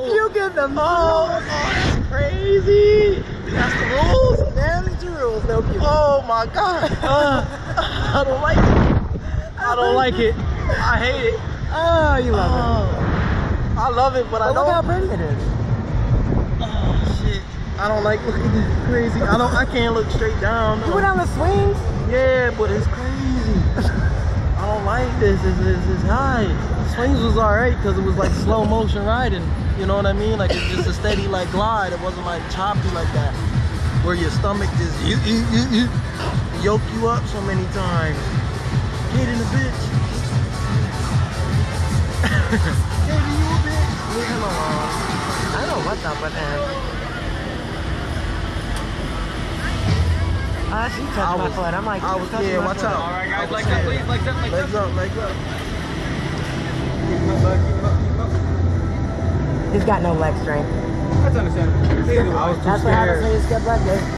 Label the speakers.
Speaker 1: Oh! Nephew, get them.
Speaker 2: Oh, that's crazy! That's the rules!
Speaker 1: Damn the rules, no.
Speaker 2: Oh my god! Uh, I don't like it. I don't like it. I hate it.
Speaker 1: Oh, you love it.
Speaker 2: Oh, I love it, but I
Speaker 1: don't. look how pretty it is.
Speaker 2: Oh shit! I don't like looking at this crazy. I don't. I can't look straight down.
Speaker 1: You went on the swings?
Speaker 2: Yeah, but it's crazy. This. It's, it's, it's high. Swings was alright because it was like slow motion riding. You know what I mean? Like it's just a steady like glide. It wasn't like choppy like that, where your stomach just you, you, you, yoke you up so many times. Get in the bitch. Get in you a bitch. Leave him alone.
Speaker 1: I don't know what's up with him. She touched
Speaker 2: I
Speaker 1: my
Speaker 2: was-
Speaker 1: foot. I'm like,
Speaker 2: I was-
Speaker 1: touched
Speaker 2: yeah,
Speaker 1: my
Speaker 2: watch
Speaker 1: foot.
Speaker 2: out.
Speaker 3: All right, guys, legs up, please. Legs up, legs
Speaker 2: Legs
Speaker 3: up.
Speaker 2: up, legs up. Keep him up, keep him up, keep him up.
Speaker 1: He's got no leg strength.
Speaker 3: That's understandable.
Speaker 2: I was too
Speaker 1: That's what happens when you skip leg day.